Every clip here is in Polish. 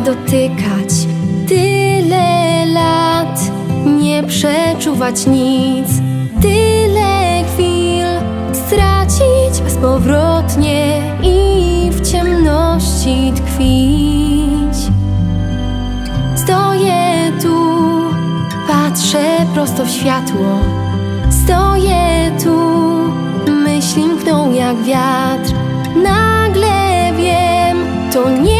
dotykać. Tyle lat nie przeczuwać nic. Tyle chwil stracić bezpowrotnie I w ciemności tkwić. Stoję tu, patrzę prosto w światło. Stoję tu, myśli mkną jak wiatr. Nagle wiem, to nie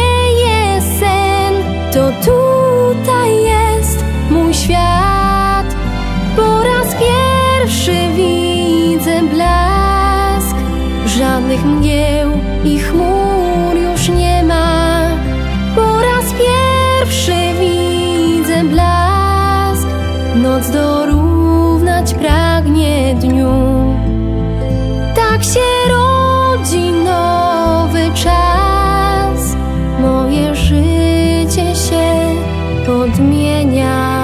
Żadnych mgieł i chmur już nie ma. Po raz pierwszy widzę blask. Noc dorównać pragnie dniu. Tak się rodzi nowy czas. Moje życie się odmienia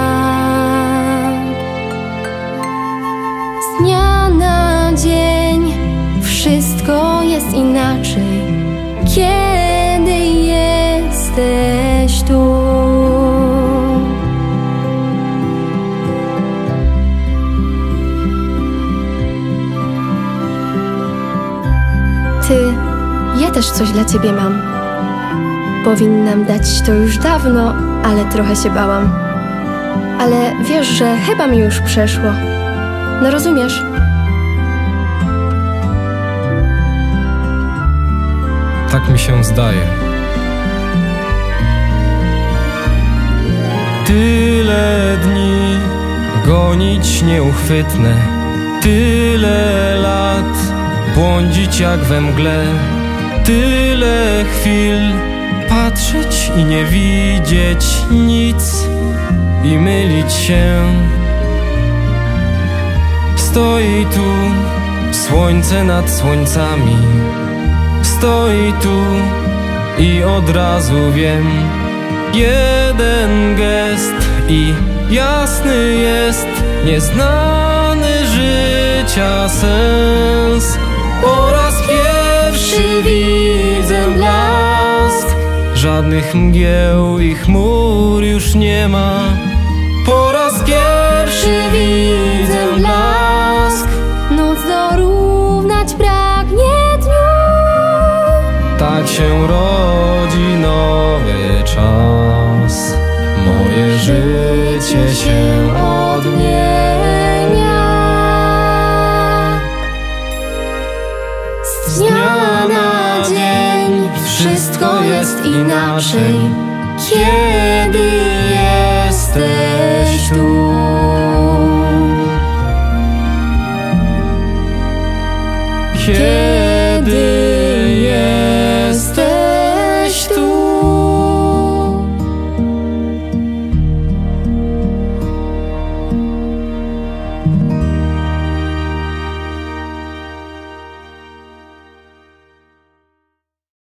Ty, ja też coś dla ciebie mam. Powinnam dać to już dawno, ale trochę się bałam. Ale wiesz, że chyba mi już przeszło. No rozumiesz? Tak mi się zdaje. Tyle dni gonić nieuchwytne, tyle lat błądzić jak we mgle, tyle chwil patrzeć i nie widzieć nic i mylić się. Stoi tu słońce nad słońcami. Stoi tu i od razu wiem Jeden gest i jasny jest Nieznany życia sens Po raz pierwszy widzę blask. Żadnych mgieł i chmur już nie ma. Po raz pierwszy widzę blask. Noc dorównać pragnie dniu. Tak się rodzi nowy czas. Moje życie się wszystko jest inaczej. Kiedy jesteś tu? Kiedy